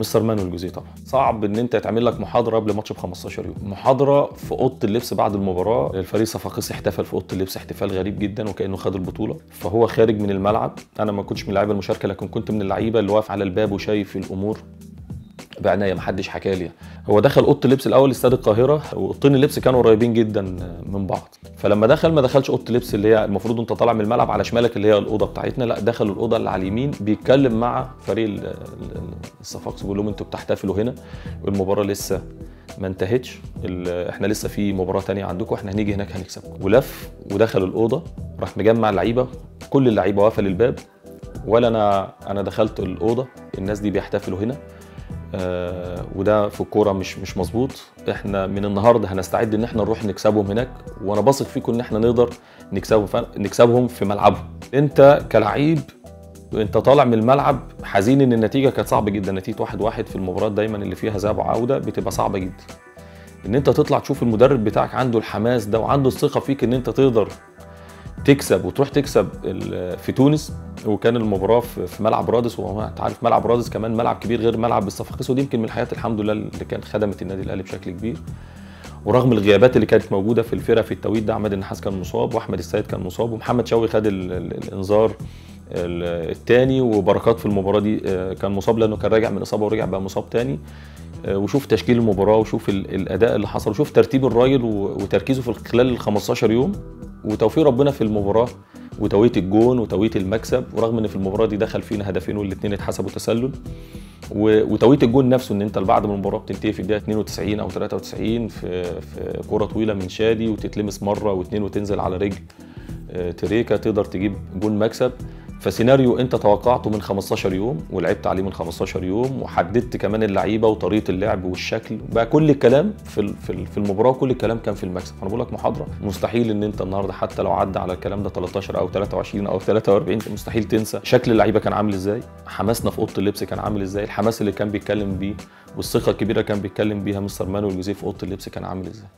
مستر مانويل جوزيه طبعا. صعب إن أنت يتعمل لك محاضرة قبل ماتش ب 15 يوم. محاضرة في أوضة اللبس بعد المباراة. الفريق صفاقسي احتفل في أوضة اللبس احتفال غريب جدا وكأنه خد البطولة. فهو خارج من الملعب. أنا ما كنتش من اللعيبه المشاركة لكن كنت من اللعيبة اللي واقف على الباب وشايف الأمور. بعناية ما حدش حكى لي. هو دخل أوضة اللبس الأول استاد القاهرة وأوضتين اللبس كانوا قريبين جدا من بعض. فلما دخل ما دخلش أوضة اللبس اللي هي المفروض أنت طالع من الملعب على شمالك اللي هي الأوضة بتاعتنا. لا دخل الأوضة اللي على اليمين بيتكلم مع فريق الصفاقس بيقول لهم أنتوا بتحتفلوا هنا والمباراه لسه ما انتهتش إحنا لسه في مباراة تانية عندكم إحنا هنيجي هناك هنكسبكم ولف ودخل الأوضة راح مجمع اللعيبة كل اللعيبة واقفه للباب ولا أنا أنا دخلت الأوضة الناس دي بيحتفلوا هنا آه وده في الكورة مش مش مظبوط إحنا من النهارده هنستعد إن إحنا نروح نكسبهم هناك وأنا باثق فيكم إن إحنا نقدر نكسبهم. نكسبهم في ملعبهم أنت كلعيب انت طالع من الملعب حزين ان النتيجة كانت صعبة جدا. نتيجة واحد واحد في المباراة دايما اللي فيها ذهاب وعوده بتبقى صعبة جدا. إن أنت تطلع تشوف المدرب بتاعك عنده الحماس ده وعنده الثقة فيك إن أنت تقدر تكسب وتروح تكسب في تونس وكان المباراة في ملعب رادس وانت عارف ملعب رادس كمان ملعب كبير غير ملعب الصفاقس ودي يمكن من الحاجات الحمد لله اللي كانت خدمت النادي الأهلي بشكل كبير. ورغم الغيابات اللي كانت موجودة في الفرقة في التوقيت ده عماد النحاس كان مصاب وأحمد السيد كان مصاب ومحمد شوقي خد ال- ال- الإنذار. الثاني وبركات في المباراة دي. آه، كان مصاب لأنه كان راجع من إصابة ورجع بقى مصاب تاني. آه، وشوف تشكيل المباراة وشوف ال- الأداء اللي حصل وشوف ترتيب الراجل وتركيزه في خلال ال 15 يوم. وتوفيق ربنا في المباراة وتوقيت الجون وتوقيت المكسب. ورغم إن في المباراة دي دخل فينا هدفين والاثنين اتحسبوا تسلل. وتوقيت الجون نفسه إن أنت بعد ما المباراة بتنتهي في الدقيقة 92 أو 93 في في كرة طويلة من شادي وتتلمس مرة واثنين وتنزل على رجل آه، تريكا تقدر تجيب جون مكسب. فسيناريو انت توقعته من 15 يوم ولعبت عليه من 15 يوم وحددت كمان اللعيبة وطريقة اللعب والشكل بقى كل الكلام في في ال- في المباراة كل الكلام كان في المكسب. أنا بقول لك محاضرة. مستحيل إن أنت النهارده حتى لو عدى على الكلام ده 13 أو 23 أو 43 مستحيل تنسى. شكل اللعيبة كان عامل إزاي؟ حماسنا في أوضة اللبس كان عامل إزاي؟ الحماس اللي كان بيتكلم بيه والثقة الكبيرة كان بيتكلم بيها مستر مانويل جوزيه في أوضة اللبس كان عامل إزاي؟